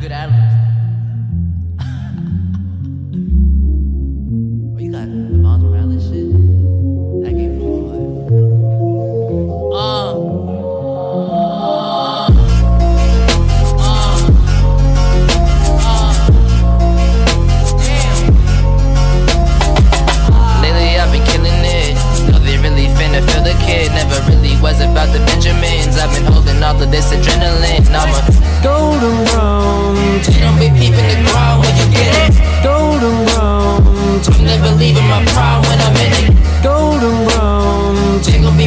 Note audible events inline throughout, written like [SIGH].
good ad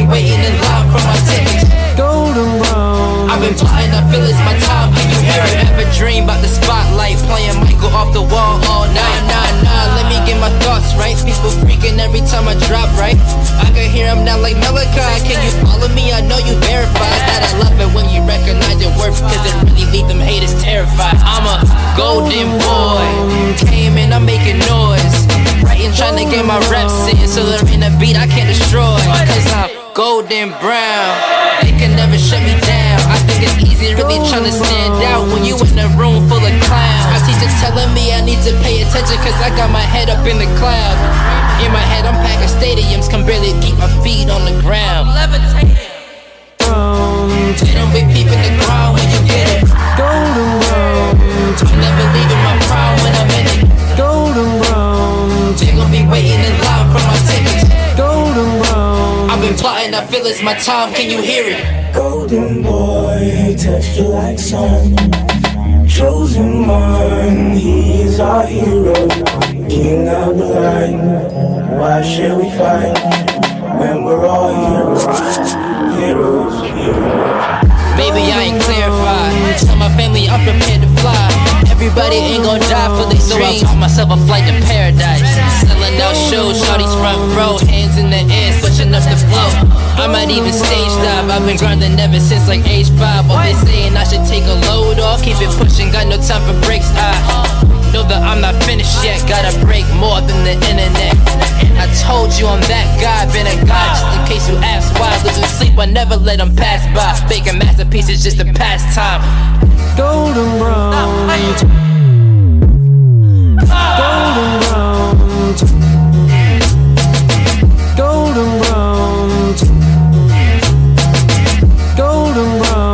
brown, They gon' be waiting in line for my tickets. golden brown. I've been plotting, I feel it's my time. Can you hear it? Ever dream about the spotlight? Playing Michael off the wall oh, all night. Nah, nah, let me get my thoughts right. People freaking every time I drop, right? I can hear them now like Malachi. Can you follow me? I know you verify that I love it when you recognize your worth. Cause it really leave them haters terrified. I'm a golden boy. Came in, I'm making noise. Writing, trying to get my golden brown. They can never shut me down. I think it's easy really trying to stand out when you in a room full of clowns. My teacher's telling me I need to pay attention cause I got my head up in the clouds. In my head, I'm packing stadiums, can barely keep my feet on the ground. Brown, I've been plotting, I feel it's my time, can you hear it? Golden boy, touch you like sun. Chosen one, he is our hero. King of the line, why should we fight when we're all heroes? Heroes, heroes. Maybe I ain't clarified. Tell my family I'm prepared to fly. Everybody ain't gon' die for their so I bought myself a flight to paradise. Selling out shows, shawty's front row, hands in the air, switching up the flow. I might even stage dive. I've been grinding ever since like age five. All they saying I should take a load off, keep it pushing, got no time for breaks. I know that I'm not finished yet. Gotta break more than the internet. I told you I'm that guy, been a guy just in case you ask why. Losing sleep, I never let them pass by. Faking masterpieces just a pastime. golden brown, golden brown, golden golden golden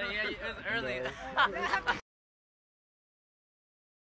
it was early. [LAUGHS]